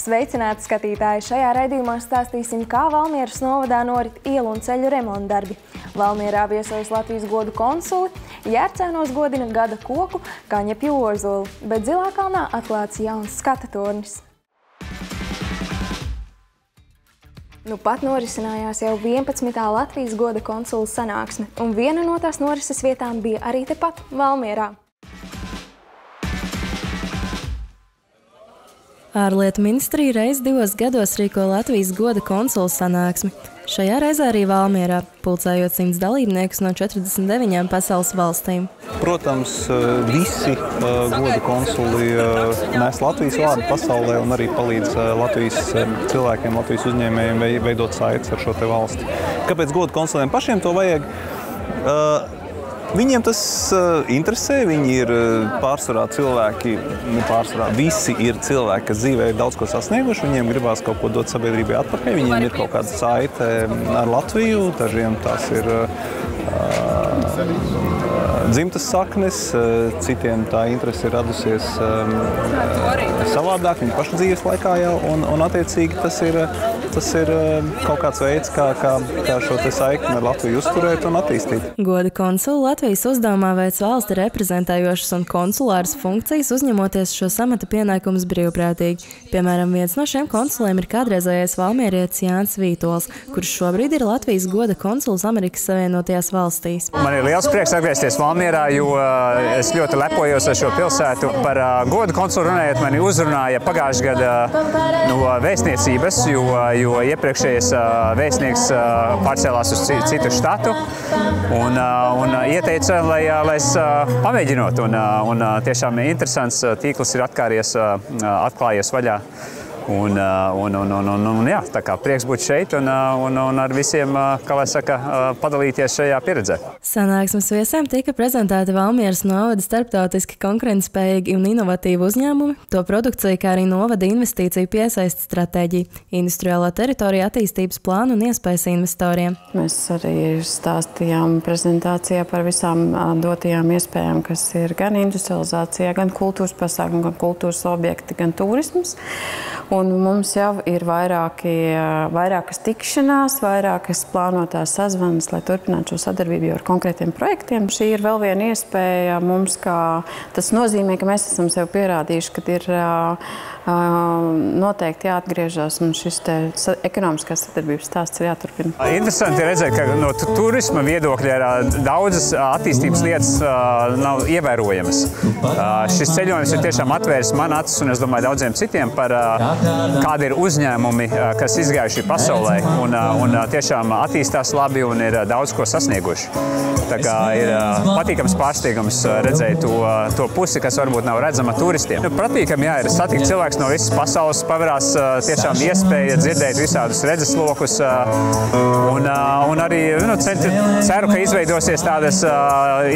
Sveicināti skatītāji! Šajā raidījumā stāstīsim, kā Valmieras novadā norit ielu un ceļu remontdarbi. Valmierā viesojas Latvijas godu konsuli, Jērcēnos godina gada koku, kaņepju ozoli, bet Zilā kalnā atklāts jauns skata tornis. Nu pat norisinājās jau 11. Latvijas goda konsulas sanāksme, un viena no tās norises vietām bija arī tepat Valmierā. Ārlietu ministrija reiz divos gados rīko Latvijas goda konsula sanāksmi. Šajā reizē arī Valmierā, pulcējot simts dalībniekus no 49 pasaules valstīm. Protams, visi goda konsuli nes Latvijas vārdu pasaulē un arī palīdz Latvijas cilvēkiem, Latvijas uzņēmējiem veidot saites ar šo te valsti. Kāpēc goda konsuliem pašiem to vajag? Viņiem tas uh, interesē. Viņi ir uh, pārsvarā cilvēki, nu, pārsvarā visi ir cilvēki, kas dzīvē ir daudz ko sasnieguši. Viņiem gribās kaut ko dot sabiedrībai atpakaļ. Viņiem ir kaut kāda saite ar Latviju, dažiem tās ir. Uh, dzimtas saknes, citiem tā interese ir radusies um, savādāk, viņu pašu dzīves laikā jau, un, un attiecīgi tas ir tas ir eh, kaut kāds veids, kā, kā, kā šo saikni ar Latviju uzturēt un attīstīt. Goda konsula Latvijas uzdevumā veic valsti reprezentējošas un konsulāras funkcijas, uzņemoties šo samata pienākumus brīvprātīgi. Piemēram, viens no šiem konsuliem ir kādreizējais valmierietis Jānis Vītols, kurš šobrīd ir Latvijas goda konsuls Amerikas Savienotajās valstīs. Man ir liels prieks atgriezties Valmierā, jo eh, es ļoti lepojos ar šo pilsētu. Par eh, goda konsulu runājot, mani uzrunāja pagājušajā gadā no vēstniecības, jo jo iepriekšējais vēstnieks pārcēlās uz citu štatu un, un ieteica, lai, lai es pamēģinot. Un, un tiešām interesants tīkls ir atkāries, atklājies vaļā. Un, un, un, un, un, un, jā, tā kā prieks būt šeit un, un, un ar visiem, kā lai saka, padalīties šajā pieredzē. Sanāksmes viesiem tika prezentēta Valmieras novada starptautiski konkurentspējīgi un inovatīvi uzņēmumi, to produkcija, kā arī novada investīciju piesaistas stratēģija, industriālā teritorija attīstības plānu un iespējas investoriem. Mēs arī stāstījām prezentācijā par visām dotajām iespējām, kas ir gan industrializācijā, gan kultūras pasākumi, gan kultūras objekti, gan turisms. Un mums jau ir vairāki, vairākas tikšanās, vairākas plānotās sazvanas, lai turpinātu šo sadarbību ar konkrētiem projektiem. Šī ir vēl viena iespēja mums, kā tas nozīmē, ka mēs esam sev pierādījuši, ka ir noteikti jāatgriežas un šis ekonomiskās sadarbības stāsts ir jāturpina. Interesanti redzēt, ka no turisma viedokļa daudzas attīstības lietas nav ievērojamas. Šis ceļojums ir tiešām atvēris man acis un es domāju daudziem citiem par kādi ir uzņēmumi, kas izgājuši pasaulē un, un tiešām attīstās labi un ir daudz ko sasnieguši. Tā kā ir patīkams pārsteigums redzēt to, to pusi, kas varbūt nav redzama turistiem. Nu, patīkami, jā, ir satikt cilvēks no visas pasaules, pavarās tiešām iespēja dzirdēt visādus redzeslokus un, un arī nu, ceru, ka izveidosies tādas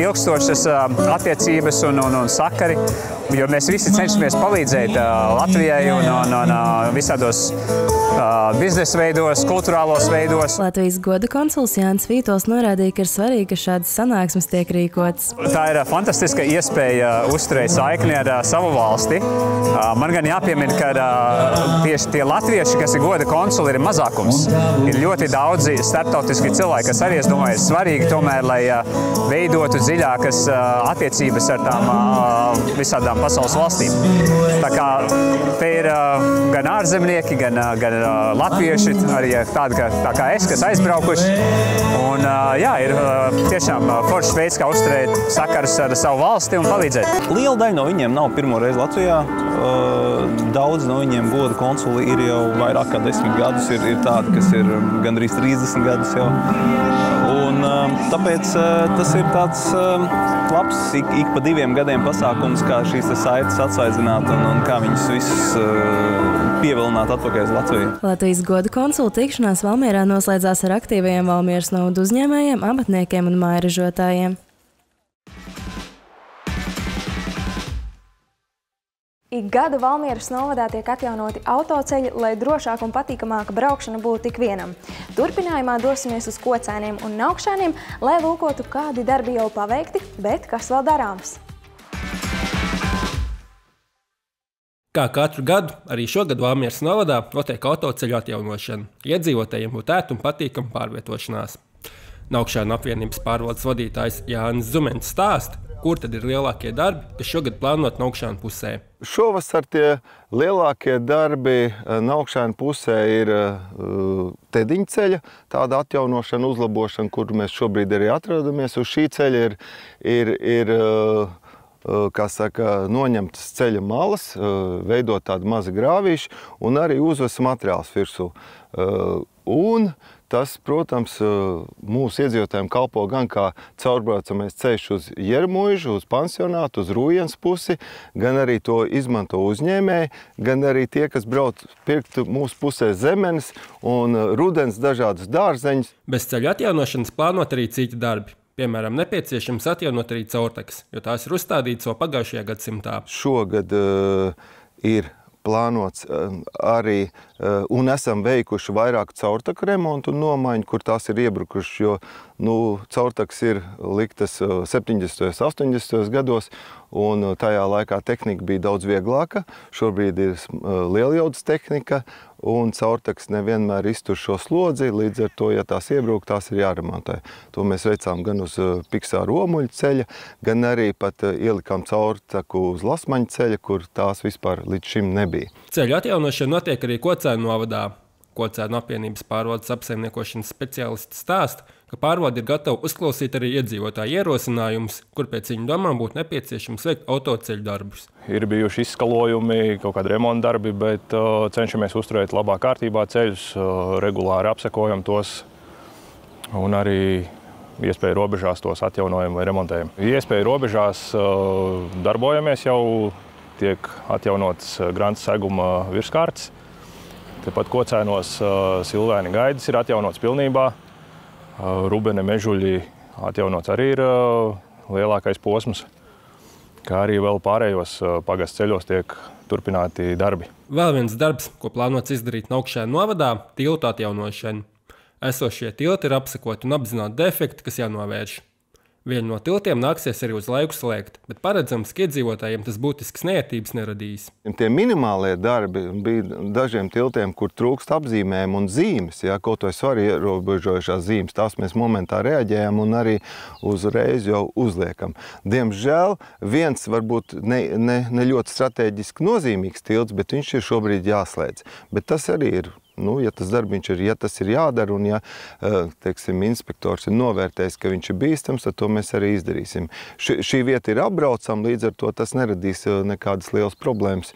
ilgstošas attiecības un, un, un sakari, jo mēs visi cenšamies palīdzēt Latvijai un, un, un visādos biznesa veidos, kultūrālos veidos. Latvijas goda konsuls Jānis Vītols norādīja, ka ir svarīgi, ka šādas sanāksmes tiek rīkotas. Tā ir fantastiska iespēja uzturēt saikni ar savu valsti. Man gan jāpiemina, ka tieši tie latvieši, kas ir goda konsuli, ir mazākums. Ir ļoti daudzi starptautiski cilvēki, kas arī, es domāju, ir svarīgi tomēr, lai veidotu dziļākas attiecības ar tām visādām pasaules valstīm. Tā kā te ir gan ārzemnieki, gan, gan latvieši, arī tādi kā, tā kā es, kas aizbraukuši. Un, jā, ir tiešām foršs veids, kā uzturēt sakarus ar savu valsti un palīdzēt. Liela daļa no viņiem nav pirmo reizi Latvijā. Daudz no viņiem goda konsuli ir jau vairāk kā desmit gadus, ir, ir tādi, kas ir gandrīz 30 gadus jau. Un, tāpēc tas ir tāds labs ik, ik pa diviem gadiem pasākums, kā šīs saites atsvaidzināt un, un kā viņus visus pievilināt atpakaļ uz Latviju. Latvijas goda konsula tikšanās Valmierā noslēdzās ar aktīvajiem Valmieras naudu uzņēmējiem, amatniekiem un mājražotājiem. Ik gadu Valmieras novadā tiek atjaunoti autoceļi, lai drošāka un patīkamāka braukšana būtu tik vienam. Turpinājumā dosimies uz kocēniem un naukšēniem, lai lūkotu, kādi darbi jau paveikti, bet kas vēl darāms. Kā katru gadu, arī šogad Vāmieras novadā notiek autoceļu atjaunošana, iedzīvotājiem būtu ērta un patīkama pārvietošanās. Naukšāna apvienības pārvaldes vadītājs Jānis Zumens stāsta, kur tad ir lielākie darbi, kas šogad plānot Naukšāna pusē. Šovasar tie lielākie darbi eh, Naukšāna pusē ir uh, tediņceļa, tāda atjaunošana, uzlabošana, kur mēs šobrīd arī atrodamies. Uz šī ceļa ir, ir, ir uh, Eh, saka, noņemtas ceļa malas, veidot tādu mazu grāvīšu un arī uzvedas materiāls virsū. Un tas, protams, mūsu iedzīvotājiem kalpo gan kā caurbraucamais ceļš uz Jermuižu, uz pansionātu, uz Rūjens pusi, gan arī to izmanto uzņēmēji, gan arī tie, kas brauc pirkt mūsu pusē zemenes un rudens dažādas dārzeņus. Bez ceļu atjaunošanas plānot arī citi darbi. Piemēram, nepieciešams atjaunot arī caurteks, jo tās ir uzstādītas jau pagājušajā gadsimtā. Šogad uh, ir plānots uh, arī, uh, un esam veikuši vairāk caurtaku remontu un nomaiņu, kur tās ir iebrukušas, jo nu, caurtaks ir liktas 70. un 80. gados, un tajā laikā tehnika bija daudz vieglāka. Šobrīd ir lieljaudas tehnika, un caurteks nevienmēr iztur šo slodzi, līdz ar to, ja tās iebrūk, tās ir jāremontē. To mēs veicām gan uz eh, Piksā romuļu ceļa, gan arī pat eh, ielikām caurteku uz Lasmaņa ceļa, kur tās vispār līdz šim nebija. Ceļu atjaunošana notiek arī Kocēnu novadā. Kocēnu apvienības pārvaldes apsaimniekošanas speciālists stāsta, ka pārvalde ir gatava uzklausīt arī iedzīvotāju ierosinājumus, kur pēc viņu domām būtu nepieciešams veikt autoceļu darbus. Ir bijuši izskalojumi, kaut kādi remonta darbi, bet uh, cenšamies uzturēt labā kārtībā ceļus, uh, regulāri apsekojam tos un arī iespēju robežās tos atjaunojam vai remontējam. Iespēju robežās uh, darbojamies jau, tiek atjaunots grants seguma virskārts. Tepat kocēnos Silvēni gaidas ir atjaunots pilnībā. Rubene mežuļi atjaunots arī ir lielākais posms, kā arī vēl pārējos pagastu ceļos tiek turpināti darbi. Vēl viens darbs, ko plānots izdarīt Naukšē novadā - tiltu atjaunošana. Esošie tilti ir apsekoti un apzināti defekti, kas jānovērš. Vienu no tiltiem nāksies arī uz laiku slēgt, bet paredzams, ka iedzīvotājiem tas būtisks neērtības neradīs. Tie minimālie darbi bija dažiem tiltiem, kur trūkst apzīmējumu un zīmes. Ja, kaut vai svarīgi ierobežojušās zīmes, tās mēs momentā reaģējam un arī uzreiz jau uzliekam. Diemžēl viens varbūt ne, ne, ne ļoti strateģiski nozīmīgs tilts, bet viņš ir šobrīd jāslēdz. Bet tas arī ir Nu, ja tas darbs ir, ja tas ir jādara, un ja eh, teiksim, inspektors ir novērtējis, ka viņš ir bīstams, tad to mēs arī izdarīsim. Ši, šī vieta ir apbraucama, līdz ar to tas neradīs eh, nekādas lielas problēmas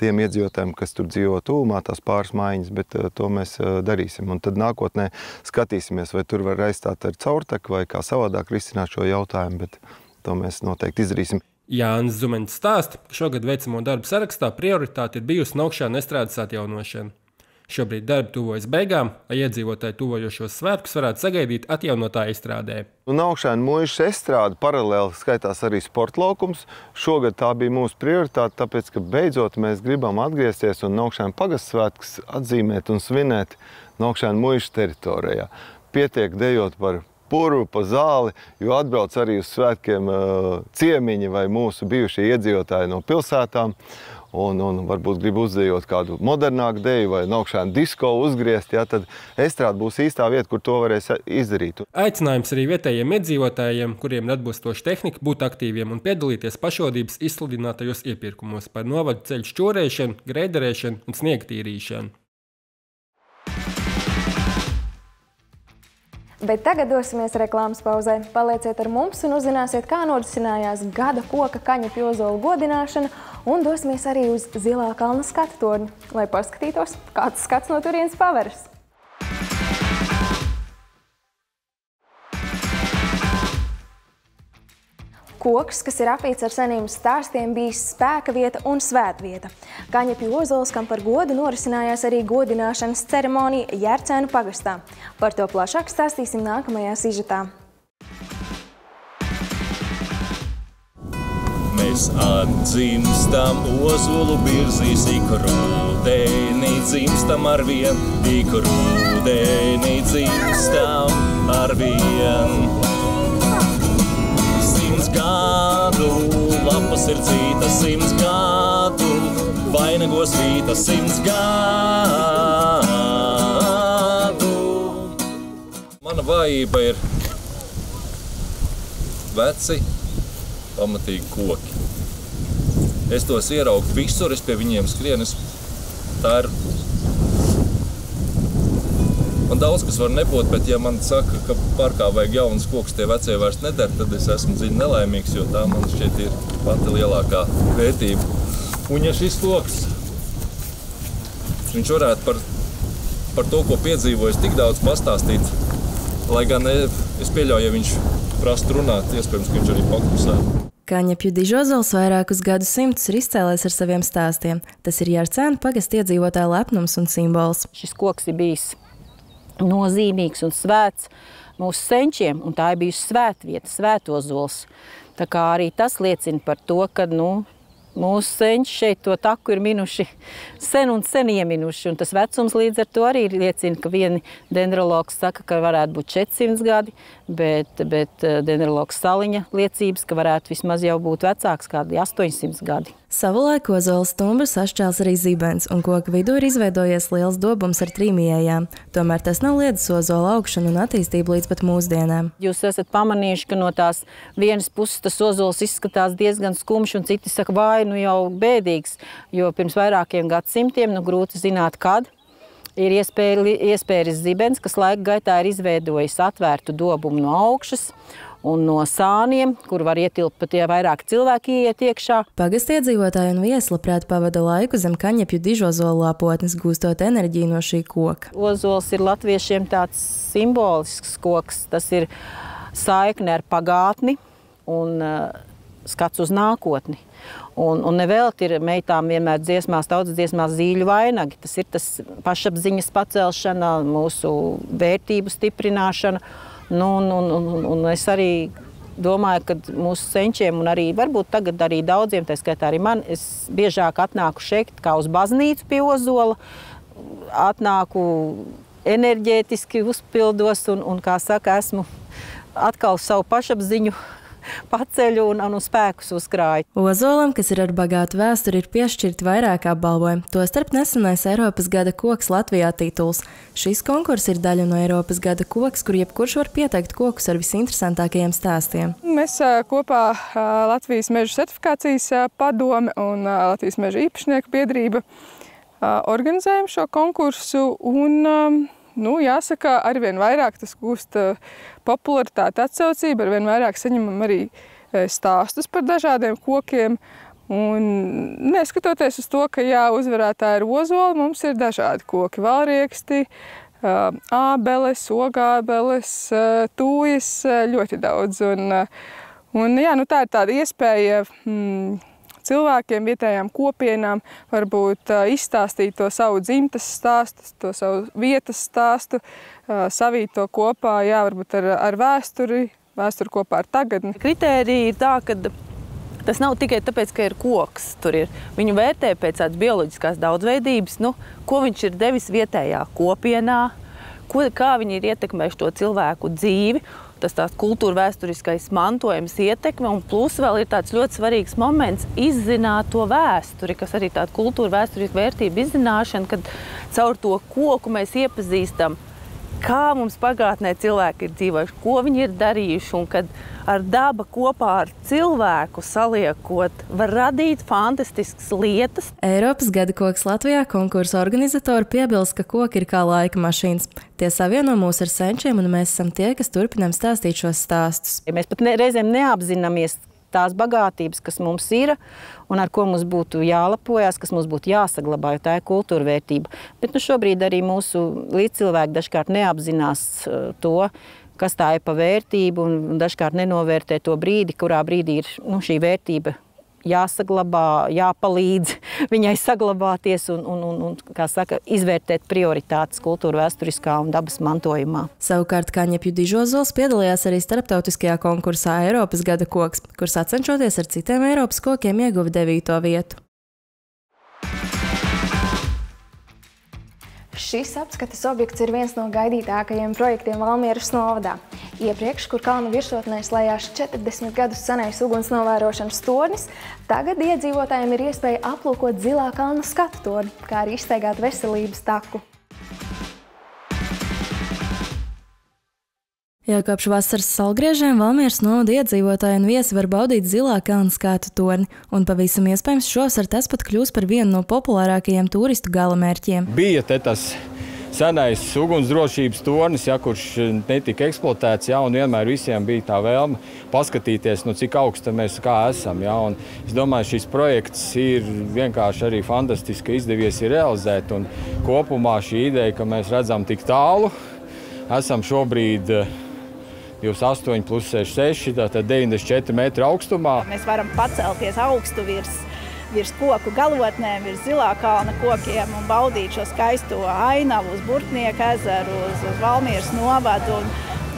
tiem iedzīvotājiem, kas tur dzīvo tūmā, tās pāris mājiņas, bet eh, to mēs darīsim. Un tad nākotnē skatīsimies, vai tur var aizstāt ar caurteku vai kā savādāk risināt šo jautājumu, bet to mēs noteikti izdarīsim. Jānis Zumens stāsta, ka šogad veicamo darbu sarakstā prioritāte ir bijusi naukšā nestrādes atjaunošana. Šobrīd darbi tuvojas beigām, lai iedzīvotāji tuvojošos svētkus varētu sagaidīt atjaunotā izstrādē. Un augšēna mūža estrāde paralēli skaitās arī sporta laukums. Šogad tā bija mūsu prioritāte, tāpēc, ka beidzot mēs gribam atgriezties un augšēna pagasts svētkus atzīmēt un svinēt augšēna mūža teritorijā. Pietiek dejot par purvu, pa zāli, jo atbrauc arī uz svētkiem uh, ciemiņi vai mūsu bijušie iedzīvotāji no pilsētām un, un varbūt grib uzdejot kādu modernāku deju vai augšānu disko uzgriezt, ja, tad estrāde būs īstā vieta, kur to varēs izdarīt. Aicinājums arī vietējiem iedzīvotājiem, kuriem ir atbilstoša tehnika, būt aktīviem un piedalīties pašvaldības izsludinātajos iepirkumos par novadu ceļu šķūrēšanu, greiderēšanu un sniegtīrīšanu. Bet tagad dosimies reklāmas pauzē. Palieciet ar mums un uzzināsiet, kā norisinājās gada koka kaņa pjozola godināšana un dosimies arī uz Zilā kalna skatu torni, lai paskatītos, kāds skats no turienes paveras. Koks, kas ir apīts ar seniem stāstiem, bijis spēka vieta un svētvieta. Kaņepju ozols, kam par godu norisinājās arī godināšanas ceremonija Jērcēnu pagastā. Par to plašāk stāstīsim nākamajā sižetā. Mēs atdzimstam ozolu birzīs, ik rūdēnī dzimstam ar vien, ik rūdēnī dzimstam ar vien simts gadu, lapas ir cīta simts gadu, vainagos vīta simts gadu. Mana vājība ir veci, pamatīgi koki. Es tos ieraugu visur, es pie viņiem skrienu. Es, tā ir Man daudz kas var nebūt, bet, ja man saka, ka parkā vajag jaunas kokus, tie vecie vairs neder, tad es esmu dziļi nelaimīgs, jo tā man šķiet ir pati lielākā vērtība. Un ja šis koks, viņš varētu par, par to, ko piedzīvojis, tik daudz pastāstīt, lai gan es pieļauju, ja viņš prastu runāt, iespējams, ka viņš arī paklusē. Kaņepju dižozols vairākus gadsimtus ir izcēlējis ar saviem stāstiem. Tas ir Jārcēna pagasta iedzīvotāja lepnums un simbols. Šis koks ir bijis nozīmīgs un svēts mūsu senčiem, un tā ir bijusi svētvieta, svētozols. Tā kā arī tas liecina par to, ka nu, mūsu senči šeit to taku ir minuši sen un sen ieminuši, un tas vecums līdz ar to arī liecina, ka vieni dendrologs saka, ka varētu būt 400 gadi, bet, bet eh, dendrologs Saliņa liecības, ka varētu vismaz jau būt vecāks kādi 800 gadi. Savulaik ozola stumbru sašķēls arī zibens, un koka vidū ir izveidojies liels dobums ar trim ieejām. Tomēr tas nav liedzis ozola augšanu un attīstību līdz pat mūsdienām. Jūs esat pamanījuši, ka no tās vienas puses tas ozols izskatās diezgan skumjš, un citi saka, vai nu jau bēdīgs, jo pirms vairākiem gadsimtiem, nu grūti zināt, kad, ir iespējas zibens, kas laika gaitā ir izveidojis atvērtu dobumu no augšas, un no sāniem, kur var ietilpt pat ja vairāk cilvēki iet iekšā. Pagast iedzīvotāji un viesi labprāt pavada laiku zem kaņepju dižozola lapotnes, gūstot enerģiju no šī koka. Ozols ir latviešiem tāds simbolisks koks. Tas ir saikne ar pagātni un uh, skats uz nākotni. Un, un nevelti ir meitām vienmēr dziesmās, tautas dziesmās zīļu vainagi. Tas ir tas pašapziņas pacelšana, mūsu vērtību stiprināšana. Nu, un, un, un, un es arī domāju, ka mūsu senčiem, un arī varbūt tagad arī daudziem, tā skaitā arī man, es biežāk atnāku šeit kā uz baznīcu pie Ozola, atnāku enerģētiski uzpildos un, un kā saka, esmu atkal savu pašapziņu paceļu un, un spēkus uzkrāju. Ozolam, kas ir ar bagātu vēsturi, ir piešķirti vairāk apbalvojumu, tostarp nesenais Eiropas gada koks Latvijā tituls. Šis konkurss ir daļa no Eiropas gada koks, kur jebkurš var pieteikt kokus ar visinteresantākajiem stāstiem. Mēs kopā Latvijas meža certifikācijas padome un Latvijas meža īpašnieku biedrība organizējam šo konkursu un nu, jāsaka, arvien vairāk tas gūst popularitāti, atsaucību, arvien vairāk saņemam arī stāstus par dažādiem kokiem. Un neskatoties uz to, ka jā, uzvarētāji ir ozola, mums ir dažādi koki, valrieksti, ābeles, ogābeles, tūjas, ļoti daudz. Un, un, jā, nu, tā ir tāda iespēja mm, cilvēkiem, vietējām kopienām, varbūt izstāstīt to savu dzimtas stāstu, to savu vietas stāstu, savīt to kopā, jā, varbūt ar, ar vēsturi, vēsturi kopā ar tagadni. Kritērija ir tā, ka Tas nav tikai tāpēc, ka ir koks. Tur ir. Viņu vērtē pēc tādas bioloģiskās daudzveidības, nu, ko viņš ir devis vietējā kopienā, ko, kā viņi ir ietekmējuši to cilvēku dzīvi tas tāds kultūra vēsturiskais mantojums, ietekme, un plus vēl ir tāds ļoti svarīgs moments izzināt to vēsturi, kas arī tāda kultūra vēsturiska vērtība izzināšana, kad caur to koku mēs iepazīstam kā mums pagātnē cilvēki ir dzīvojuši, ko viņi ir darījuši, un kad ar dabu kopā ar cilvēku saliekot, var radīt fantastiskas lietas. Eiropas gada koks Latvijā konkursu organizatori piebilst, ka koki ir kā laika mašīnas. Tie savieno mūs ar senčiem, un mēs esam tie, kas turpinām stāstīt šos stāstus. Ja mēs pat ne, reizēm neapzināmies, tās bagātības, kas mums ir un ar ko mums būtu jālepojas, kas mums būtu jāsaglabā, jo tā ir kultūra vērtība. Bet nu, šobrīd arī mūsu līdzcilvēki dažkārt neapzinās uh, to, kas tā ir pa vērtību un dažkārt nenovērtē to brīdi, kurā brīdī ir nu, šī vērtība jāsaglabā, jāpalīdz viņai saglabāties un, un, un, un saka, izvērtēt prioritātes kultūra vēsturiskā un dabas mantojumā. Savukārt Kaņepju dižozols piedalījās arī starptautiskajā konkursā Eiropas gada koks, kur sacenšoties ar citiem Eiropas kokiem ieguva devīto vietu. Šis apskates objekts ir viens no gaidītākajiem projektiem Valmieras novadā. Iepriekš, kur kalna virsotnē slēdzās 40 gadus senais uguns novērošanas tornis, tagad iedzīvotājiem ir iespēja aplūkot zilā kalna skatu torni, kā arī iztaigāt veselības taku. Jau kopš vasaras salgriežiem Valmieras novada iedzīvotāji un viesi var baudīt zilā kalna skatu torni, un pavisam iespējams šovasar tas pat kļūs par vienu no populārākajiem turistu galamērķiem. Bija te tas senais ugunsdrošības tornis, ja, kurš netika eksploatēts, ja, un vienmēr visiem bija tā vēlme paskatīties, nu, cik augsta mēs kā esam. Ja, un es domāju, šis projekts ir vienkārši arī fantastiski izdevies realizēt, un kopumā šī ideja, ka mēs redzam tik tālu, esam šobrīd 28 plus 66, tātad 94 metru augstumā. Mēs varam pacelties augstu virs, virs koku galotnēm, virs zilā kalna kokiem un baudīt šo skaisto ainavu uz Burtnieku ezeru, uz, uz Valmieras novadu. Un,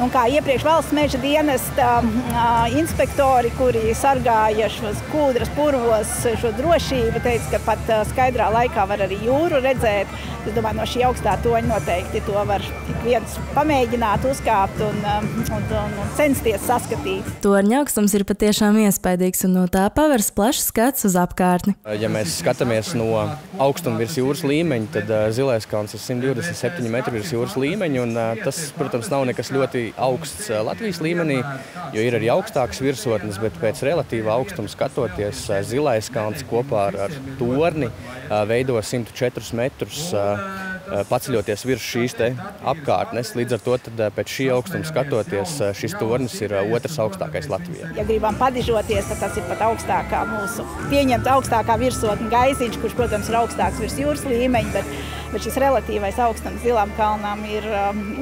Un kā iepriekš valsts meža dienesta uh, inspektori, kuri sargāja šos kūdras purvos, šo drošību, teica, ka pat uh, skaidrā laikā var arī jūru redzēt. Es domāju, no šī augstā toņa noteikti to var ik viens pamēģināt, uzkāpt un, um, un, un, un censties saskatīt. Torņa augstums ir patiešām iespaidīgs un no tā paveras plašs skats uz apkārtni. Ja mēs skatāmies no augstuma virs jūras līmeņa, tad zilais kalns ir 127 metri virs jūras līmeņa. Un, tas, protams, nav nekas ļoti augsts Latvijas līmenī, jo ir arī augstākas virsotnes, bet pēc relatīva augstuma skatoties, zilais kalns kopā ar, ar torni veido 104 metrus paceļoties virs šīs apkārtnes. Līdz ar to pēc šī augstuma skatoties, šis tornis ir otrs augstākais Latvijā. Ja gribam padižoties, tad tas ir pat augstākā mūsu pieņemta augstākā virsotne gaiziņš, kurš, protams, ir augstāks virs jūras līmeņa. Bet, bet šis relatīvais augstums zilām kalnām ir,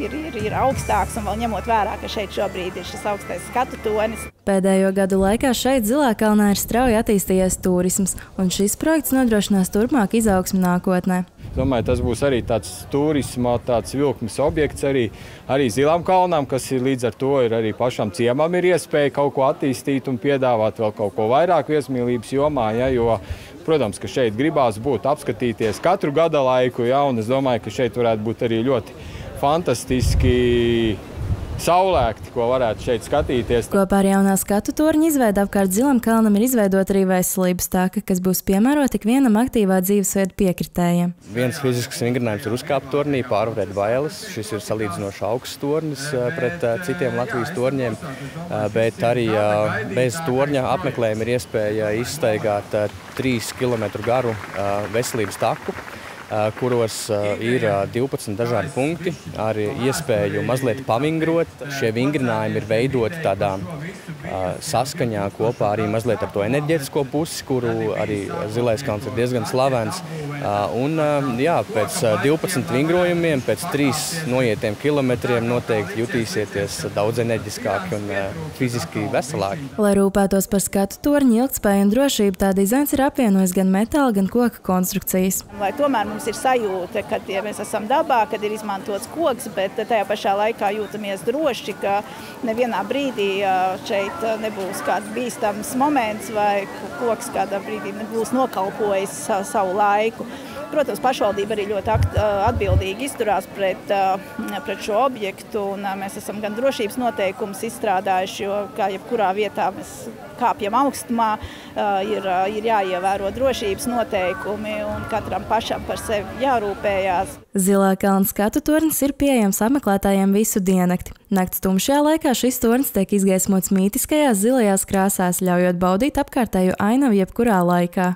ir, ir, ir augstāks un vēl ņemot vērā, ka šeit šobrīd ir šis augstais skatu tonis. Pēdējo gadu laikā šeit Zilā kalnā ir strauji attīstījies turisms, un šis projekts nodrošinās turpmāk izaugsmu nākotnē. Domāju, tas būs arī tāds turisma, tāds vilkmes objekts arī, arī zilām kalnām, kas ir līdz ar to ir arī pašam ciemam ir iespēja kaut ko attīstīt un piedāvāt vēl kaut ko vairāk viesmīlības jomā. Ja, jo, protams, ka šeit gribās būt, apskatīties katru gada laiku, ja, un es domāju, ka šeit varētu būt arī ļoti fantastiski saulēkti, ko varētu šeit skatīties. Kopā ar jaunā skatu torņa izveidu apkārt Zilam kalnam ir izveidota arī veselības taka, kas būs piemērota ikvienam aktīvā dzīvesveida piekritējiem. Viens fizisks vingrinājums ir uzkāpt tornī, pārvarēt bailes. Šis ir salīdzinoši augsts tornis pret citiem Latvijas torņiem, bet arī bez torņa apmeklējuma ir iespēja izstaigāt 3 km garu veselības taku kuros ir 12 dažādi punkti ar iespēju mazliet pavingrot. Šie vingrinājumi ir veidoti tādā saskaņā kopā arī mazliet ar to enerģētisko pusi, kuru arī Zilais kalns ir diezgan slavens. Un, jā, pēc 12 vingrojumiem, pēc 3 noietiem kilometriem noteikti jutīsieties daudz enerģiskāki un fiziski veselāki. Lai rūpētos par skatu torņu ilgtspēju un drošību, tā dizains ir apvienojis gan metāla, gan koka konstrukcijas. Lai tomēr mums ir sajūta, ka ja mēs esam dabā, kad ir izmantots koks, bet tajā pašā laikā jūtamies droši, ka nevienā brīdī šeit nebūs kāds bīstams moments vai koks kādā brīdī nebūs nokalpojis savu laiku. Protams, pašvaldība arī ļoti atbildīgi izturās pret, pret šo objektu. Mēs esam gan drošības noteikumus izstrādājuši, jo kā jebkurā vietā mēs kāpjam augstumā, ir, ir jāievēro drošības noteikumi un katram pašam par sevi jārūpējās. Zilā kalna skatu tornis ir pieejams apmeklētājiem visu diennakti. Nakts tumšajā laikā šis tornis tiek izgaismots mītiskajās zilajās krāsās, ļaujot baudīt apkārtējo ainavu jebkurā laikā.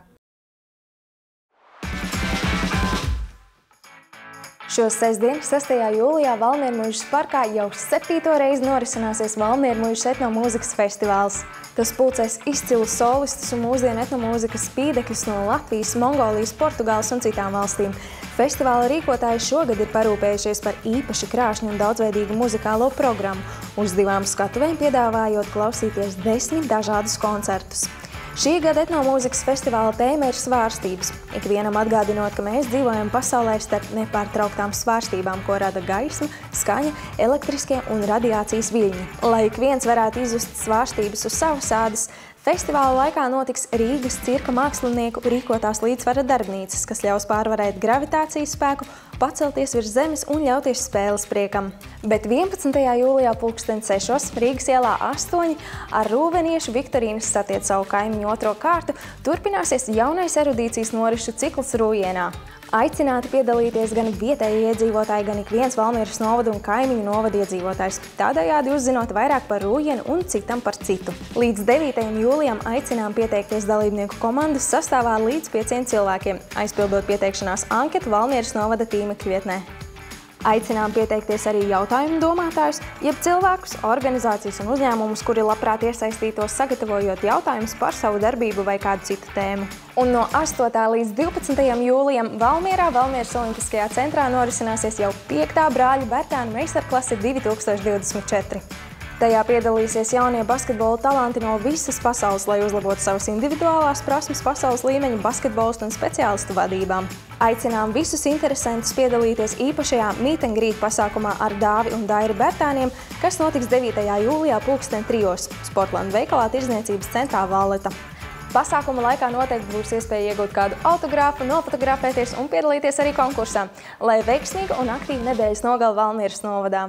Šo sestdienu, 6. jūlijā, Valmieru mūžas parkā jau septīto reizi norisināsies Valmieru mūžas etnomūzikas festivāls. Tas pulcēs izcilus solistus un mūsdienu etnomūzikas spīdekļus no Latvijas, Mongolijas, Portugāles un citām valstīm. Festivāla rīkotāji šogad ir parūpējušies par īpaši krāšņu un daudzveidīgu muzikālo programmu, uz divām skatuvēm piedāvājot klausīties desmit dažādus koncertus. Šī gada etnomūzikas festivāla tēma ir svārstības. Ikvienam atgādinot, ka mēs dzīvojam pasaulē starp nepārtrauktām svārstībām, ko rada gaisma, skaņa, elektriskie un radiācijas viļņi. Lai ik viens varētu izjust svārstības uz savas ādas, Festivāla laikā notiks Rīgas cirka mākslinieku rīkotās līdzsvara darbnīcas, kas ļaus pārvarēt gravitācijas spēku, pacelties virs zemes un ļauties spēles priekam. Bet 11. jūlijā pulksten 6. Rīgas ielā 8 ar rūveniešu Viktorīnas satiet savu kaimiņu otro kārtu turpināsies jaunais erudīcijas norišu cikls Rūjienā. Aicināti piedalīties gan vietēji iedzīvotāji, gan ik viens Valmieras novada un kaimiņu novada iedzīvotājs. Tādējādi uzzinot vairāk par rūjienu un citam par citu. Līdz 9. jūlijam aicinām pieteikties dalībnieku komandas sastāvā līdz pieciem cilvēkiem, aizpildot pieteikšanās anketu Valmieras novada tīmekļa vietnē. Aicinām pieteikties arī jautājumu domātājus, jeb cilvēkus, organizācijas un uzņēmumus, kuri labprāt iesaistītos sagatavojot jautājumus par savu darbību vai kādu citu tēmu. Un no 8. līdz 12. jūlijam Valmierā Valmieras Olimpiskajā centrā norisināsies jau 5. brāļu Bertānu meistarklase 2024. Tajā piedalīsies jaunie basketbola talanti no visas pasaules, lai uzlabotu savas individuālās prasmes pasaules līmeņa basketbolistu un speciālistu vadībām. Aicinām visus interesantus piedalīties īpašajā Meet and Greet pasākumā ar Dāvi un Dairi Bertāniem, kas notiks 9. jūlijā pulksten trijos Sportland veikalā tirzniecības centrā Valleta. Pasākuma laikā noteikti būs iespēja iegūt kādu autogrāfu, nofotografēties un piedalīties arī konkursā, lai veiksmīga un aktīva nedēļas nogala Valmieras novadā.